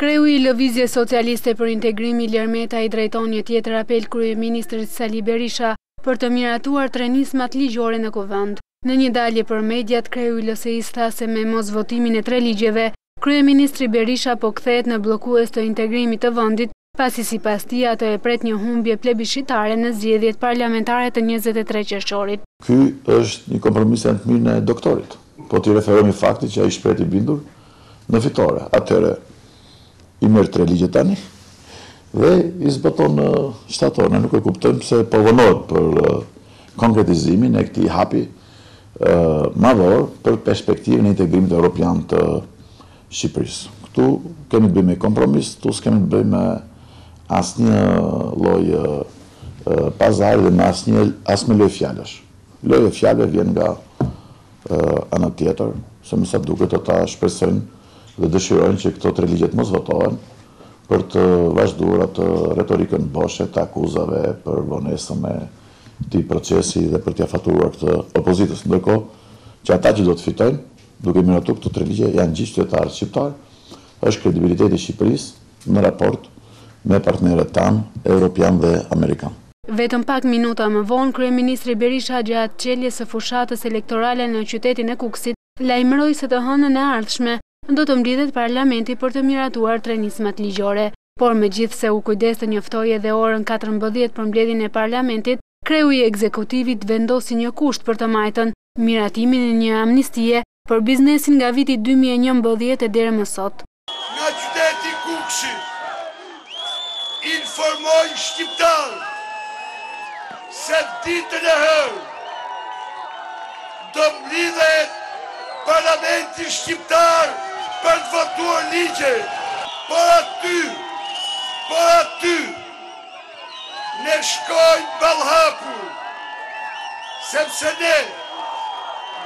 Kreu i Lëvizjes Socialiste për Integrim, Ilir Meta i drejton një tjetër apel kryeministrit Sali Berisha për të miratuar tre nismat ligjore në Kuvend. Në një dalje për mediat, kreu i LSI-së tha se me mosvotimin e tre ligjeve, kryeministri Berisha po kthehet në bllokues të integrimit të vendit pasi sipas tij atë e pret një humbje plebishitare në zgjedhjet parlamentare të njëzet e tre qershorit. Ky është një kompromis në të mirën e doktorit, po t'i referohemi faktit që ai shprehet i bindur në fitore, atëherë i merr tre ligjet tani dhe i zbaton në shtator. Ne nuk e kuptojmë pse po vonohet për konkretizimin e këtij hapi madhor për perspektivën e integrimit europian të Shqipërisë. Këtu kemi të bëjmë me kompromis, këtu s'kemi të bëjmë me asnjë lloj pazari dhe me asnjë as me lojë fjalësh. Lojë e fjalëve vjen nga ana tjetër, se me sa duket ata shpresojnë dhe dëshirojnë që këto tre ligje të mos votohen për të vazhduar atë retorikën boshe të akuzave për vonesën e këtij procesi dhe për t'ia faturuar këtë opozitës. Ndërkohë që ata që do të fitojnë Duke miratuar këto tre ligje janë gjithë qytetarët shqiptarë, është kredibiliteti i Shqipërisë në raport me partnerët tanë europianë dhe amerikanë. Vetëm pak minuta më vonë, kryeministri Berisha gjatë çeljes së fushatës elektorale në qytetin e Kukësit, lajmëroi se të hënën e ardhshme do të mblidhet parlamenti për të miratuar tre nismat ligjore. Por megjithëse u kujdes të njoftojë edhe orën katërmbëdhjetë për mbledhjen e parlamentit, kreu i ekzekutivit vendosi një kusht për të majtën, miratimin e një amnistie për biznesin nga viti dy mijë e njëmbëdhjetë e deri më sot. Nga qyteti i Kukësit informoj shqiptarët se ditën e hënë do mblidhet parlamenti shqiptar për të votuar ligjet, por aty, por aty Ne shkojmë ballhapur, sepse ne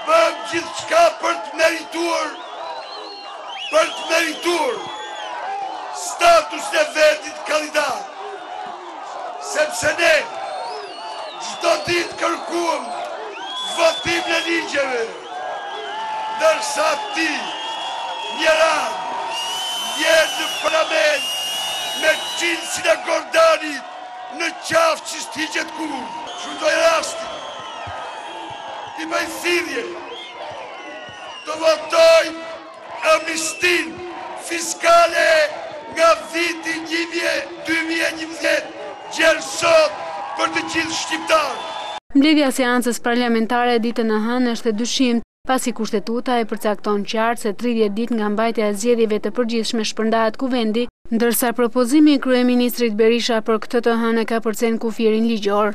bëmë gjithçka për të merituar, për të merituar statusin e vendit kandidat, sepse ne çdo ditë kërkuam votimin e ligjeve, Ndërsa ti, mjeran, vjen në parlament me çensin e ngordhur në qafë që s'të hiqet kurrë. Shfrytëzoj rastin t'i bëj thirrje të votojnë amnistinë fiskale nga viti një mijë e dy mijë e njëmbëdhjetë gjer sot për të gjithë shqiptarët. Mbledhja e seancës parlamentare ditën e hënë është e dyshimtë, pasi Kushtetuta e përcakton qartë se tridhjetë ditë nga mbajtja e zgjedhjeve të përgjithshme shpërndahet Kuvendi, ndërsa propozimi i kryeministrit Berisha për këtë të hënë e kapërcen kufirin ligjor.